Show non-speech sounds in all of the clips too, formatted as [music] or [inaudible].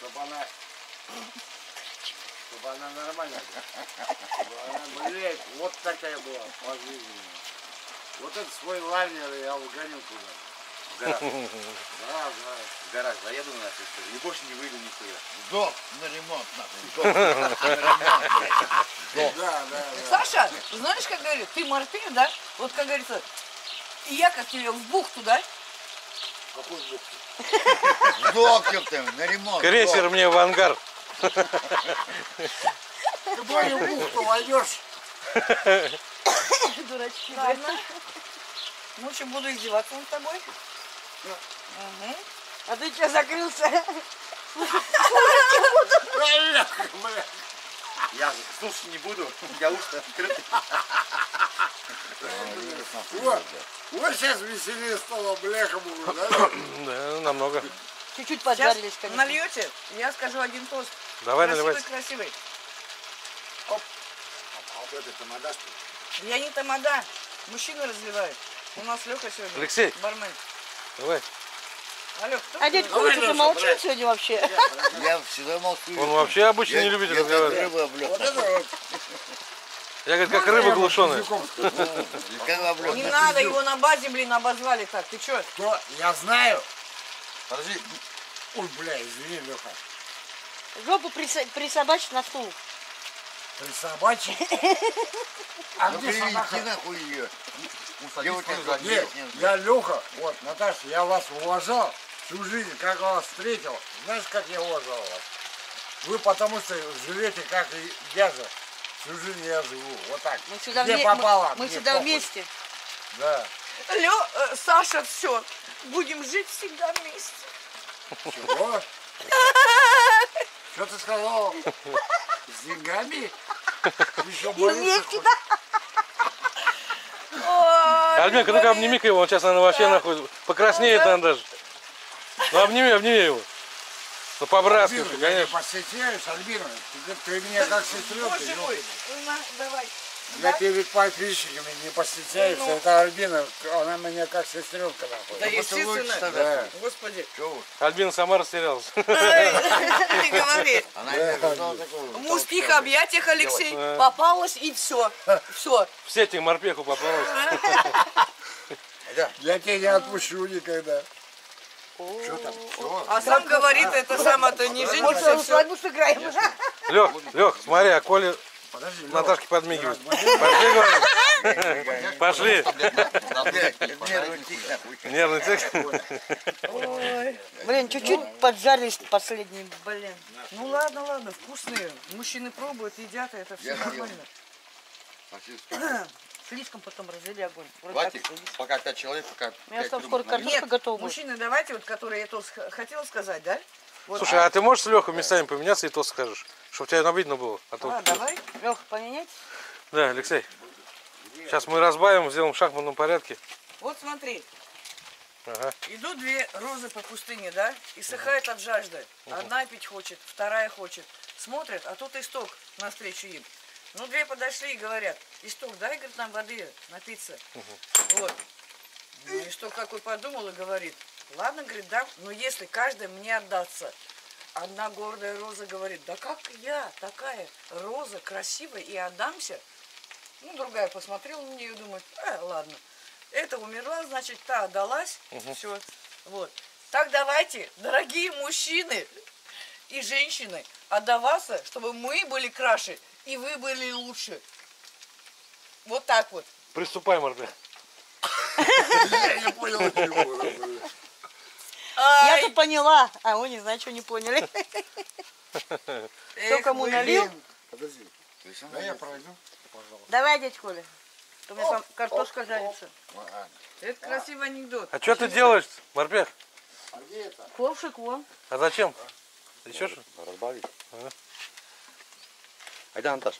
чтобы она, чтобы она нормально была. Чтобы она, блядь, вот такая была по жизни. Вот этот свой лайнер я угоню туда. В гараж, Да, да. в гараж заеду на нашу историю. И больше не выйду нихуя. Сдох на ремонт. Сдох на ремонт, блядь. Да, да, да. Саша, знаешь, как говорит, ты морпех, да? Вот как говорится, и я как тебе в бухту, да? Какой? Сдох, ёпта, на ремонт. Крейсер мне в ангар. Ты более в бухту войдешь. Дурачки. Ладно. Ну, в общем, буду издеваться над тобой. Мгм. А ты что, закрылся? Бля, бля. Я слушать не буду, [laughs] я уши открыты. Вот, вот сейчас веселее стало, бляха буду, да? [coughs] Да, намного. Чуть-чуть поджарились, конечно. нальете, я скажу один тост. Давай красивый, наливай. красивый. А вот это тамада, что ли? Я не тамада, мужчины разливают. У нас Леха сегодня. Алексей. Бармен. Давай. А дядь Леша, молчит брать. сегодня вообще? Я всегда молчу. Он вообще обычно Я- не любит я как разговаривать. Я говорю, как рыба глушеная. облёт. Не надо, его на базе, блин, обозвали так. Ты что? Кто? Я знаю. Подожди, Ой, бля, извини, Леха. Жопу присобачь на стул. При собачьей. [laughs] А Ну где собака? нахуй ее. Нет, я Леха, вот, Наташа, я вас уважал всю жизнь, как вас встретил. Знаешь, как я уважал вас? Вы потому что живете, как и я же. Всю жизнь я живу. Вот так. Мы всегда, Где вме- попало? мы, мы похуй. вместе. Да. Лё, э, Саша, все. Будем жить всегда вместе. Чего? Что ты сказал? С деньгами? Еще. Вместе, да? Ой, Альбинка, ну-ка обними-ка его, он сейчас, наверное, вообще нахуй покраснеет, наверное, даже. Ну обними, обними его. Ну по-братски, конечно. посвящаюсь, Альбина. Ты, ты меня как сестренка. Боже мой. На, давай. Я перед подписчиками не постесняюсь. Это Альбина, она меня как сестренка Да естественно. Да. Господи. Альбина сама растерялась. [laughs] Не говори. В мужских объятиях, Алексей, попалась и все. Все. В сети морпеху попалась. [laughs] Я тебя не отпущу никогда. Что там? Что? А сам говорит, это самое-то не Может, женится. сразу свадьбу сыграем? Лех, Лех, смотри, а Коля Подожди. Наташке подмигивает. Пошли, говорит. Пошли. Нервный тик. Блин, чуть-чуть поджарились последние, блин. Ну ладно, ладно, вкусные. Мужчины пробуют, едят, это все нормально. Слишком потом развели огонь. Вроде Хватит, пока пять человек, пока У меня там скоро картошка готова мужчины, давайте, вот, которые я х- хотела сказать, да? Вот. Слушай, а ты можешь с Лехой местами поменяться и то скажешь? Чтобы тебя видно было. А то... А, давай. Лех, поменять? Да, Алексей. Сейчас мы разбавим, сделаем в шахматном порядке. Вот смотри, Ага. идут две розы по пустыне, да, и сыхают от жажды. Одна пить хочет, вторая хочет. Смотрят, а тут исток навстречу им. Ну, две подошли и говорят, исток, дай, говорит, нам воды напиться. Вот. Ну, исток какой подумал и говорит, ладно, говорит, дам, но если каждая мне отдаться. Одна гордая роза говорит, да как я, такая роза красивая, и отдамся? Ну, другая посмотрела на нее и думает, э, ладно. Эта умерла, значит, та отдалась. Все. Вот. Так давайте, дорогие мужчины и женщины, отдаваться, чтобы мы были краше и вы были лучше. Вот так вот. Приступай, морпех. Я не понял тут поняла, а вы не знаю, что не поняли. Кто кому налил? Подожди. Да я пройду, пожалуйста. Давай, дядь Коля. То у меня там картошка жарится. Это красивый анекдот. А что ты делаешь, морпех? а где это? Ковшик вон. А зачем? Еще что? Разбавить. Айда, Наташ.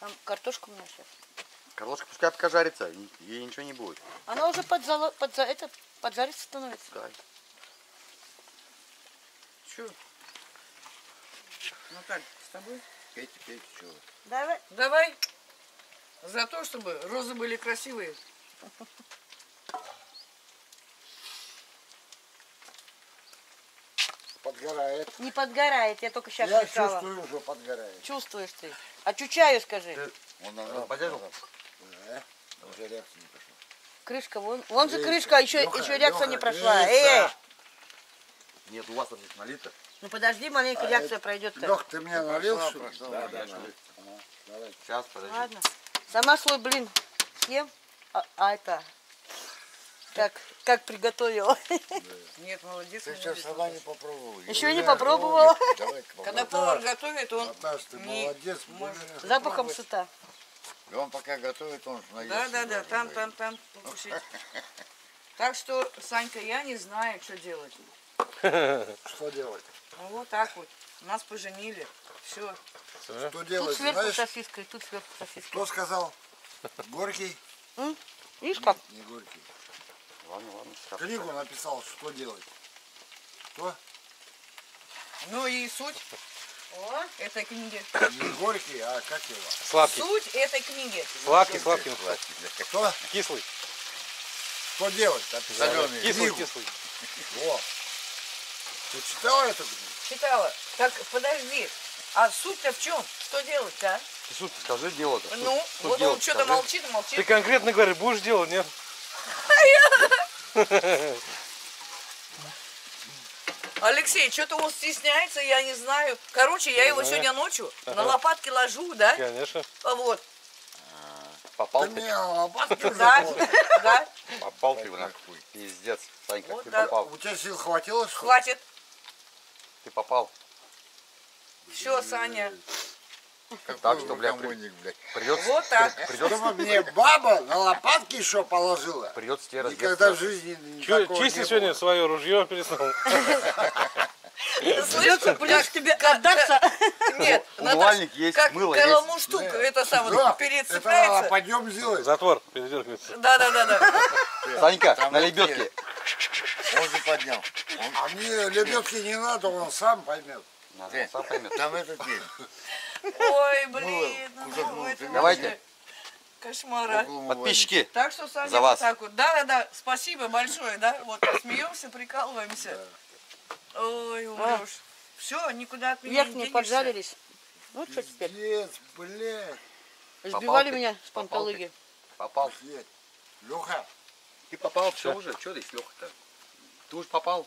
Там картошка у меня сейчас. Картошка пускай пока жарится, и- ей ничего не будет. Она уже подзала, подза, это, поджариться становится. Пускай. Че? Наталья, с тобой? Пейте, пейте, вы. Давай. Давай. За то, чтобы розы были красивые. подгорает. Не подгорает, я только сейчас Я сказала. чувствую, уже подгорает. Чувствуешь ты. А чучаю скажи. Он на Подержал? Да. уже реакции не пошла. Крышка, вон, вон же крышка, а еще, Леха, еще реакция не Леха, прошла. Леха. Эй, Нет, у вас там здесь налито. ну подожди, маленько реакция пройдет-то. Лех, ты мне налил, Да, да, да, да. да. Сейчас, подожди. Ладно. Сама свой блин съем, а, а это, как, как приготовила. Нет, молодец, Ты сейчас молодец. сама не попробовала. Еще не попробовала. Давай Когда повар готовит, он... Наташ, ты Не молодец. Запахом сыта. И он пока готовит, он наестся Да, да, да, там, там, там. покушать. Так что, Санька, я не знаю, что делать. Что делать? Ну, вот так вот. Нас поженили. Все. Что Тут делать? сверху Знаешь, сосиска, и тут сверху сосиска. кто сказал? Горький? Видишь как? Не горький. Ладно, ладно. Книгу написал, что делать. Кто? Ну и суть этой книги. Не горький, а как его? Сладкий. Суть этой книги. Сладкий, сладкий. Сладкий, да. Кто? Кислый. Что делать? Соленый. Кислый, Книгу. кислый. Во. Ты читала эту книгу? Читала. Так, подожди. А суть-то в чем? Что делать-то, а? Ты суть скажи дело-то. Что- Ну, что вот делать, он что-то скажи. молчит, Ты молчит. конкретно говоришь, будешь делать, нет? [laughs] Алексей, что-то он стесняется, я не знаю. Короче, я его сегодня ночью на лопатки ложу, да? Конечно. А Вот. Попал Ты лопатки уже Да, да. попал ты, нахуй. Пиздец. Санька, Вот ты так. попал. У тебя сил хватило, что? Хватит. Ты попал. Все, Саня. Так что, бля, при- придется, Вот так. придется, Чтобы мне баба на лопатки еще положила. придется тебе Никогда в жизни никакого чисти сегодня свое ружье перед сном. Придется, блядь, тебе отдаться. Нет, Умывальник есть, как мыло есть. это самое, Да, перед это надо цепляется. пойдем сделать. Затвор передергивается. Да, да, да, да. Санька, на лебедке. Он же поднял. А мне лебедки не надо, он сам поймет. Надо, он сам поймет. Там этот есть. Ой, блин, Мыло, кусок ну, это Давайте. вообще Кошмар, а. около умывальника. Подписчики, Так что, Саня, За вот вас. так вот. Да, да, да, спасибо большое, да. Вот смеемся, прикалываемся. Ой, умрешь. Все, никуда от меня не Верхние денешься. поджарились. Ну что теперь? Пиздец, блядь. Сбивали меня с Попал панталыги. попал. Блядь. Леха, Ты попал, все уже. Что с Лехой-то? Ты уж попал.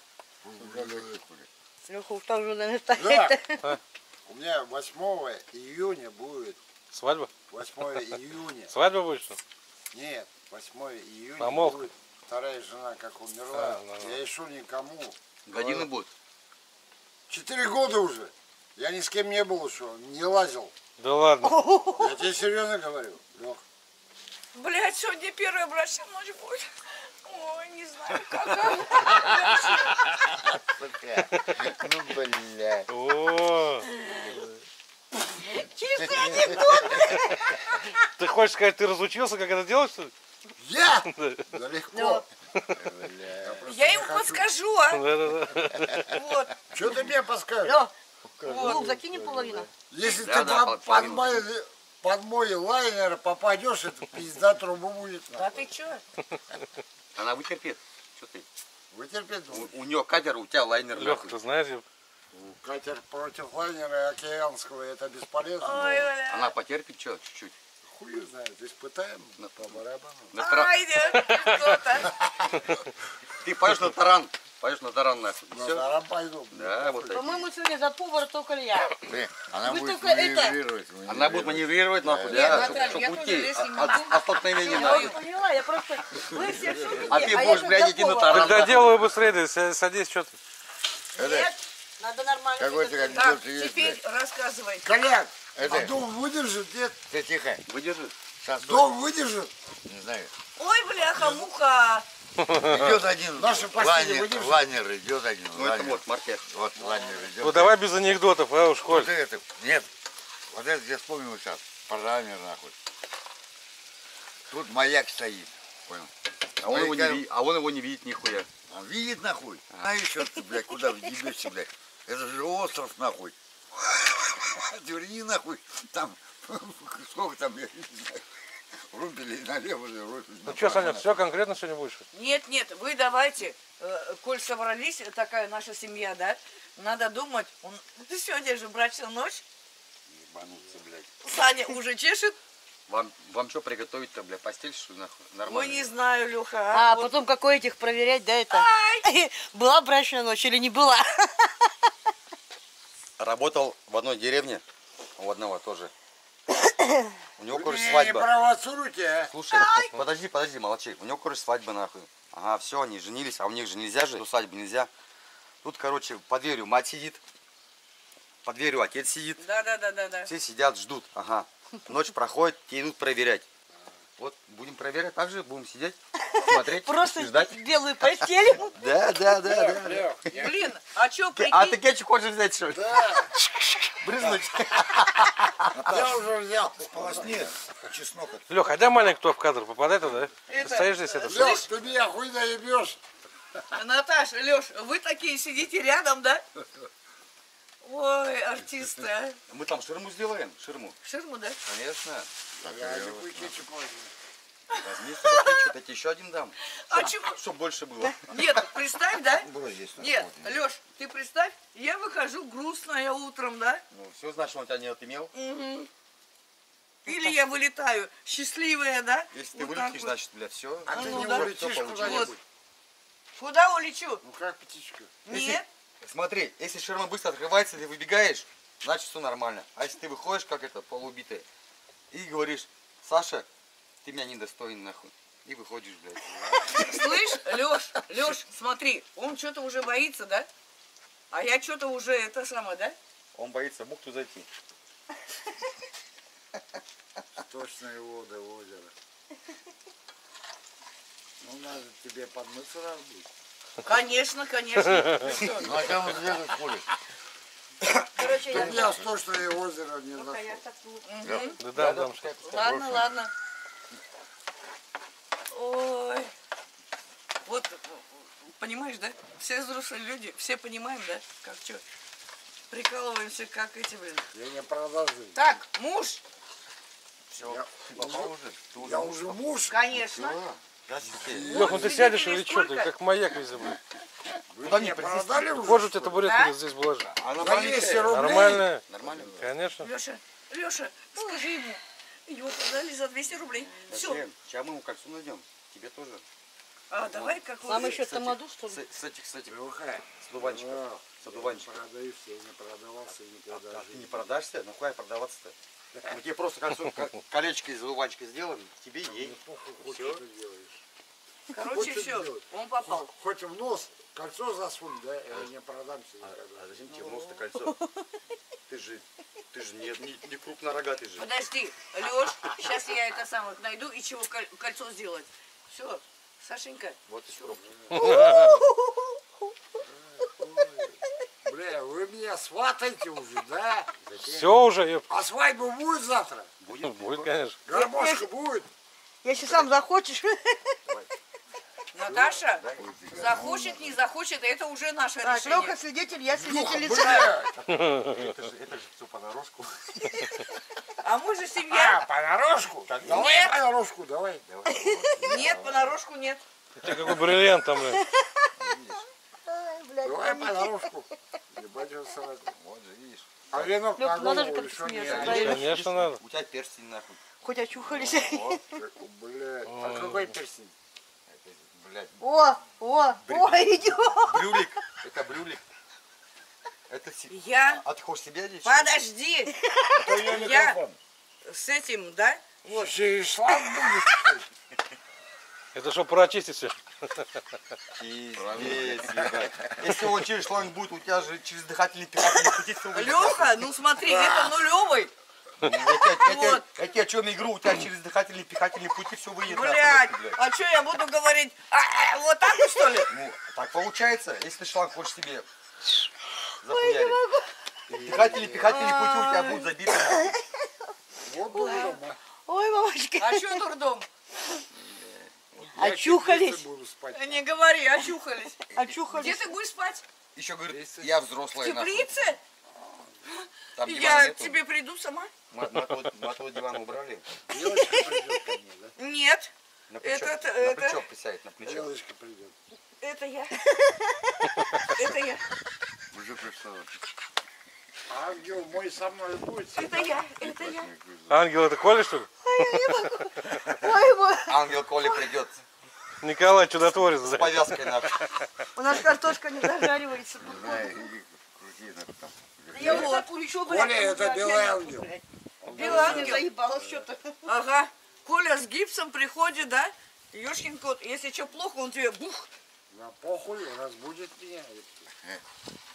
Леха уж так же, наверное, да, стоит. У меня 8 июня будет. Свадьба? 8 [laughs] июня. Свадьба будет что? Нет, 8 июня Помолвка. будет. Вторая жена как умерла. А, ну, ну. Я еще никому. Годины будут. Четыре года уже. Я ни с кем не был еще, не лазил. Да ладно. Я тебе серьезно говорю, Лех. Блядь, сегодня первая брачная ночь будет. Ой, не знаю, как. [laughs] Ну, блядь. О, Чистый анекдот. ты хочешь сказать, ты разучился, как это делать, что ли? Я? [laughs] Да легко. Я ему подскажу, а. Вот. Что ты мне подскажешь? Лё, лук закинем половину. Если ты под, мой, под мой лайнер попадешь, это пизда трубу будет. Да ты чё? Она вытерпит. Что ты? Вытерпеть У, у нее катер, у тебя лайнер. Леха, нахуй. ты знаешь, Катер против лайнера океанского, это бесполезно. Ой, бля. Она потерпит что, чуть-чуть. Хуй знает, испытаем по барабану. На тара- Ай, нет, кто-то. [laughs] Ты поешь на таран. Поешь на таран нахуй. На Все? таран пойду. Да, вот такие. По-моему, сегодня за повара только я. Ты, Она Вы будет только это- маневрировать. Она будет маневрировать нахуй, Нет, да, Наталья, чтоб, я чтоб тоже уйти не от, столкновения Я нахуй. не поняла, я просто... Вы все шутите, А ты я будешь, блядь, идти на таран. Тогда делаю быстрее, да, садись, что ты. Нет, надо нормально. Какой ты. Так, анекдот есть, теперь рассказывай. Колян, Это- а дом выдержит, нет? Ты тихо. Выдержи. Сейчас, стой. Дом выдержит? Не знаю. Ой, бляха-муха. Идет один Наши лайнер, лайнер идет один. Ну это лайнер. вот, маркет. Вот лайнер идет. Ну давай без анекдотов, а уж Вот это, нет, вот это я вспомнил сейчас, парамер нахуй. Тут маяк стоит, понял? А он, его не, а он его не видит нихуя. Он видит нахуй. А еще ты, блядь, куда въебешься, блядь? Это же остров нахуй. [laughs] Дверни нахуй, там, [laughs] сколько там, я не знаю. Румпели налево, румпели Ну что, Саня, все конкретно сегодня будешь? Нет, нет, вы давайте, э, коль собрались, такая наша семья, да, надо думать, он, сегодня же брачная ночь, Ебануться, блядь. Саня уже чешет, Вам, вам что приготовить-то, бля, постель, что ли, Нормально. не знаю, Леха, А вот потом какой этих проверять, да, это? [laughs] Была брачная ночь или не была? Работал в одной деревне, у одного тоже. [coughs] У него, короче, меня не свадьба. провоцируйте, а? Слушай, подожди, подожди, молчи. У него, короче, свадьба нахуй. Ага, все, они женились, а у них же нельзя же, до свадьбы нельзя. Тут, короче, под дверью мать сидит, под дверью отец сидит. да, да, да, да, да. Все сидят, ждут. Ага. Ночь проходит, те идут проверять. Вот будем проверять, так же будем сидеть, смотреть, Просто ждать. белую постель. Да, да, да, да. Блин, а чё, Ке- А ты прикинь, кетчуп хочешь взять, что ли? Да, Брызнуть? [laughs] я уже взял. Полосни чеснок. Лех, а дай маленький кто в кадр попадает туда, стоишь здесь, это? Лех, ты меня хуй наебешь. Наташа, Леш, вы такие сидите рядом, да? Ой, артисты, а. Мы там ширму сделаем, ширму. Ширму, да? Конечно. Я кетчуп возьму. Возьми тебе еще один дам. [laughs] А чего? Чтоб больше было. Нет, представь, да? [laughs] Было здесь. Нет, Леш, ты представь, я выхожу грустная утром, да? Ну, все, значит, он тебя не отымел. Мгм. Или я вылетаю счастливая, да? Если ты Вот так вылетишь, вот. значит, бля, все. А ты ну не да. улетишь куда-нибудь. Куда улечу? Ну как птичка. Нет? Смотри, если ширма быстро открывается, ты выбегаешь, значит, все нормально. А если ты выходишь, как это, полуубитая, и говоришь, Саша, ты меня недостоин, нахуй. И выходишь, блядь. Слышь, Леш, Леш, смотри, он что-то уже боится, да? А я что-то уже это самое, да? Он боится в бухту зайти. Сточные воды озера. Ну надо тебе подмыться раз будет. Конечно, конечно. Ну а там вот здесь ходит. Короче, я... я в сточное озеро не Мгм. Да, да, дам. Ладно, ладно. Ой. Вот, понимаешь, да? Все взрослые люди, все понимаем, да? Как что? Прикалываемся, как эти, блин. Я не продажи. Так, муж, Все, Я- попал уже? Я уже муж. конечно. Да, сидите. Лех, ну ты сядешь или что ты, как маяк везде, блин. Вы Куда мне продали уже? Кожу у что тебя ли? табуретка Да? здесь была же. Она За 200 маленькая. рублей. Нормальная? Нормально? Конечно. Леша, Леша, скажи ему. Его продали за 200 рублей. Все. Зачем? Сейчас мы ему кольцо найдем. Тебе тоже. А давай какой Нам еще тамаду, что С, ли? с этих, с этих, с дуванчиков. С одуванчиков. я не продаюсь, я не продавался никогда. А ты не продашься? Ну куда продаваться-то? Мы тебе просто кольцо, ко- колечко из одуванчика сделаем, тебе и ей. Делаешь. Короче, все, делать? он попал. Хоть в нос кольцо засунь, да, я не продамся никогда. А зачем тебе в нос-то кольцо? Ты же, ты же не, не, не крупнорогатый же. Подожди, Леш, сейчас я это самое найду и чего коль- кольцо сделать. Все, Сашенька, Вот и пробки. Бля, вы меня сватаете уже, да? Все уже, ёп. А свадьба будет завтра? Будет? Будет, конечно. Гармошка будет? Если сам захочешь. Наташа, захочет, не захочет, это уже наше Так, решение. Леха свидетель, я бля! Это же, это же все понарошку. [laughs] А мы же А, семья. понарошку? Так давай Нет. понарошку, давай. [laughs] Нет, понарошку нет. У тебя какой бриллиант там, блядь, Давай понарошку. Ебать, он сразу. Вот же, видишь. А венок Лёх, на надо же голову как-то еще не смеяться, одел. правильно? Конечно, надо. У тебя перстень нахуй. Хоть очухались. Вот, Блядь, а какой перстень? Это, блядь, О, о, о, идет. брюлик. Это брюлик. Это си- Я, А ты хочешь себе одеть? подожди, Это Я- с этим, да? Вот, через шланг будет. Это что, прочистить все? Если он через шланг будет, у тебя же через дыхательный все выйдет. Леха, ну смотри, где-то нулевый. Я тебе- о чем игру, у тебя через дыхательный пихательный пути все выйдет. Блядь, блядь. а что я буду говорить? А, а, вот так вот, что ли? Ну, так получается, если шланг хочешь себе захуярить. Дыхательный пихательный пути у тебя будут забиты. Вот дома. Ой, мамочка. А что дурдом? Очухались. спать. Не говори, очухались. Где Очухались. ты будешь спать? Еще говорит, я В взрослая нахуй. теплице? Там Я нету. тебе приду сама? Мы, мы от- мы от того дивана убрали. Придет ко мне, да? Нет, На плечо, Это- на это- плечо присядет, на плечо. Девочка придет. это я. [laughs] Это я. Уже пришло. Ангел мой со мной будет. Это я. Это я. Ангел, это Коля, что ли? Ой, мой. Ангел Коля придет Николай чудотворец. с повязкой на. У нас картошка не зажаривается. Не знаю, крути там. Я вот так улечу, блядь. Коля, это белый ангел. Белый ангел. заебалась что-то. Ага. Коля с гипсом приходит, да? Ёшкин кот, если что плохо, он тебе бух. На похуй разбудит меня.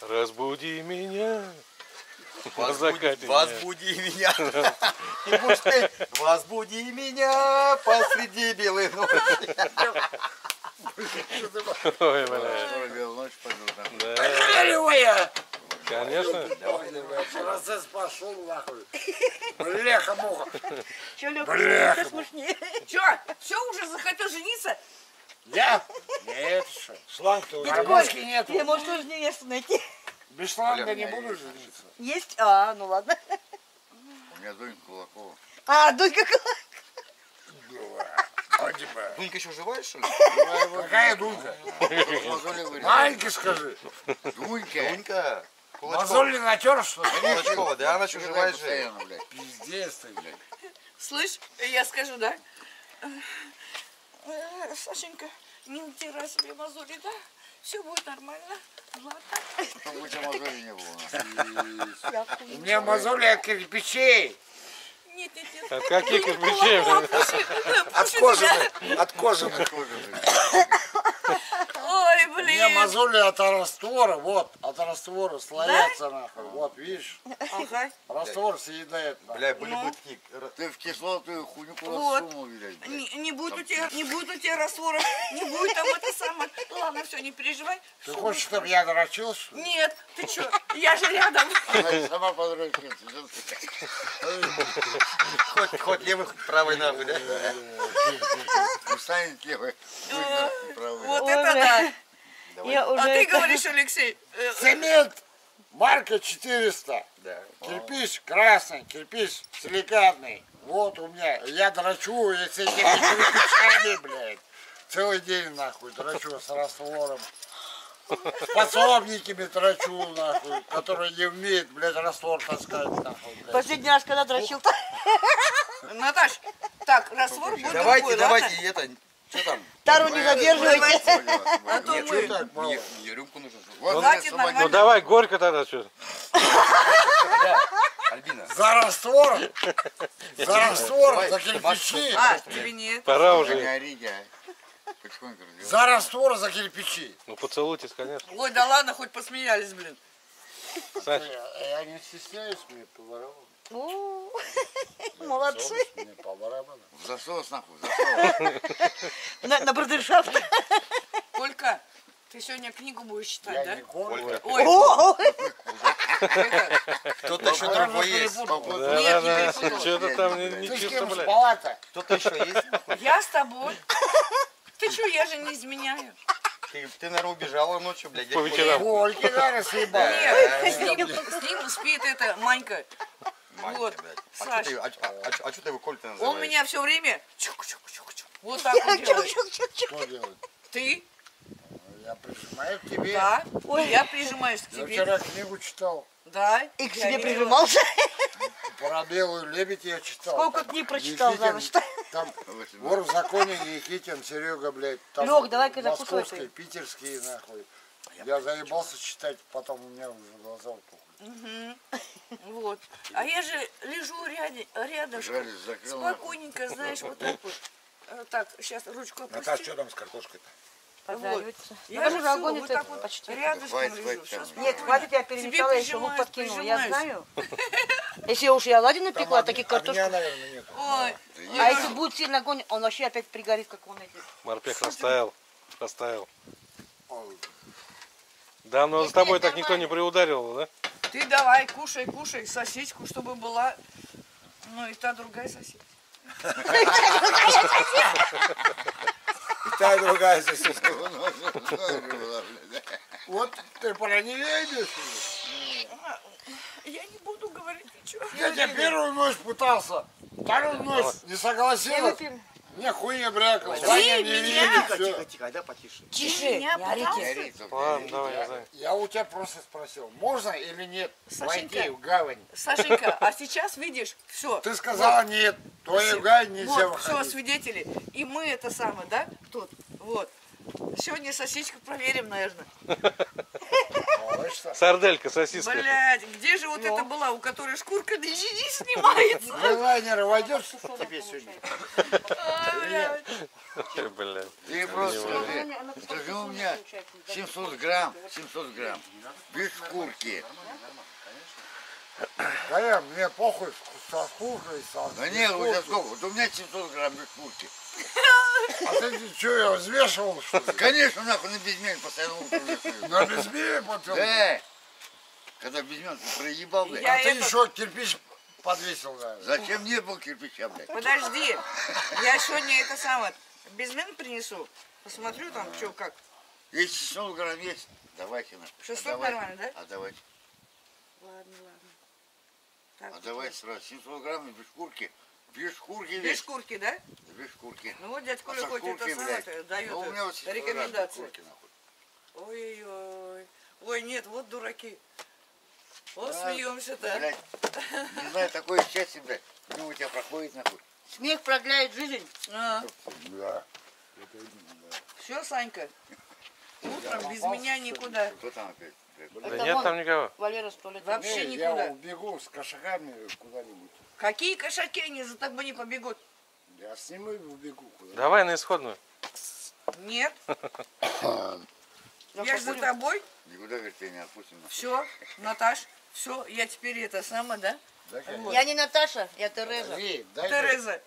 Разбуди меня. Возбуди, возбуди меня. И петь, возбуди меня посреди белой ночи. Ой, бля. Белую ночь пойду там. Да, Аллилуйя! конечно. Процесс пошел нахуй. Бляха-муха. Че, Лёха, Бля. это смешнее. Чё, все уже захотел жениться? Я? Нет, что? Шланг-то уже. Гармошки нету. Я, может, тоже невесту найти. Без шланга Бля, не буду жениться. Есть? А, ну ладно. У меня Дунька Кулакова. А, Дунька Кулак. А типа, Дунька еще живая, что ли? Какая дунька? Маленький скажи. Дунька. Дунька. Кулачкова. Мозоли натер, что ли? Кулачкова, да она живая же. Пиздец ты, блядь. Слышь, я скажу, да? Э, Сашенька, не натирай себе мозоли, да? Все будет нормально. Ладно. Чтобы у тебя мозолей не было. У меня мозоли от кирпичей. Нет, нет, нет. От каких кирпичей? бля? От кожаных. От кожаных. Ой, У меня блин. мозоли от раствора, вот, от раствора слоятся нахуй. Вот, видишь, Ага. раствор съедает. нахуй. Бля, были Ну. бы. Ты в кислотную хуйню куда Вот. сунул, блядь. блядь. Не, не будет у тебя, не будет у тебя раствора, не будет там это самое. Ладно, все, не переживай. Ты хочешь, чтобы я дрочил, что ли? Нет, ты что, я же рядом. Она сама подрочит. Хоть, хоть левый, хоть правый нахуй, да? Устанет левый. Правый. Вот это бля. Да. Я уже А ты это- говоришь, Алексей, э, Цемент марка 400. Да. Кирпич красный, кирпич силикатный. Вот у меня. Я дрочу и с этими кирпичами, блядь. Целый день нахуй дрочу с раствором. С подсобниками дрочу, нахуй, которые не умеют, блядь, раствор таскать, нахуй, блядь. Последний раз, когда дрочил-то. Наташ, так, раствор будет Давайте, другой, давайте, ладно? это... Что там? Тару не задерживайте. [laughs] А то Нет, мы... Мне, рюмку нужно. Ну давай, горько тогда что. Альбина. За раствор, за раствор, за кирпичи. А, тебе нет. Пора уже. а. За раствор, за кирпичи. Ну поцелуйтесь, конечно. Ой, да ладно, хоть посмеялись, блин. Саш, Я не стесняюсь, мне по барабану. О, Молодцы. Засос нахуй, засос. На, на брудершафт. Колька, ты сегодня книгу будешь читать, Я да? не кормлю. Ой, О, Кто-то еще другой есть. Нет, да, не. Что-то там не, чисто, блядь. Кто-то еще есть? я с тобой. Ты что, я же не изменяю. Ты, ты, наверное, убежала ночью, блядь. По вечерам. Ольги, наверное, съебал. Нет, с ним, с ним спит эта Манька. Коля. Вот. А что ты, а, а, а, а ты его Коль-то называешь? Он меня все время чук-чук-чук-чук. Вот так вот делает. Что делать? Ты? Я прижимаю к тебе. Да. Я прижимаюсь к Я тебе. вчера книгу читал. Да. И к я себе видела. прижимался. Про белую лебедь я читал. Сколько книг прочитал за ночь? Там вор в законе Никитин, Серега, блядь. Там Лёг, давай-ка закусывай Московские, ты. питерские, нахуй. Я заебался читать, потом у меня уже глаза упухли. Вот. А я же лежу рядом, рядышком. Спокойненько, знаешь, вот так вот. Э, Так, сейчас ручку Наташа, опусти. что там с картошкой-то? Подавится. Я Даже же огонь вот так вот почти. рядышком Хватит, лежу. хватит. Нет, хватит, я перемешала, я еще лук подкинула. Я знаю. [laughs] Если уж я оладьи напекла, таких Огня, картошек. наверное, нет. Ой, А если будет сильно огонь, он вообще опять пригорит, как он эти. Морпех растаял. Растаял. Да, но с тобой так никто не приударил, да? Ты давай, кушай, кушай сосиску, чтобы была, ну и та другая сосиска. И та и другая сосиска. Вот ты про не видишь? Я не буду говорить ничего. Я тебе первую ночь пытался, вторую ночь не согласилась. Мне хуй не брякал. Ваня не видит, всё. тихо, да потише. Тише, не орите. Ладно, давай, я. Я у тебя просто спросил, можно или нет Сашенька. войти в гавань? Сашенька, а сейчас видишь, все. Ты сказала нет, твою гавань нельзя Вот, все, выходить. свидетели. И мы это самое, да, тут, вот. Сегодня сосиску проверим, наверное. [laughs] Сарделька, сосиска. Блядь, где же вот это была, у которой шкурка не, не снимается? Лайнер войдешь? Тебе сегодня. Блядь. Ты просто скажи, скажи у меня 700 грамм, 700 грамм, без шкурки. Конечно, мне похуй со шкуркой, со Да нет, у тебя сколько? Вот у меня 700 грамм без шкурки. [laughs] А ты что, я взвешивал, что ли? Конечно, нахуй на безмен постоянно утром вешаю. На безмере потом. Да. Когда безмен ты проебал, блядь. Я А ты это- еще кирпич подвесил, наверное. Зачем не был кирпича, блядь? Подожди, я сегодня это самое, безмен принесу. Посмотрю там, что как. Если 600 грамм есть, давайте нахуй. 600 Отдавайте. нормально, да? Отдавайте. Ладно, ладно. Так, Отдавайте сразу. 700 грамм без шкурки. Без шкурки Без шкурки, да? Без шкурки. Ну вот дядь А Коля со хоть это шкурки, самое блядь. дает Ну, у меня вот 700 грамм без рекомендации. Ой-ой-ой. Ой, нет, вот дураки. Вот Да, смеемся-то. Блядь, не знаю, такое счастье, блядь. Ну, у тебя проходит, нахуй. Смех продляет жизнь. А, Да. все, Санька. Утром без меня никуда. Кто там опять? Да Это нет там никого. Валера сто лет. Вообще Не, я никуда. убегу с кошаками куда-нибудь. Какие кошаки, они за тобой не побегут? Я с ним и убегу куда Давай на исходную. Нет, [laughs] я же за тобой. Никуда, говорит, тебя не отпустим. Все, Наташ, все, я теперь это самое, да? Да. Я не Наташа, я Тереза. Дай Тереза,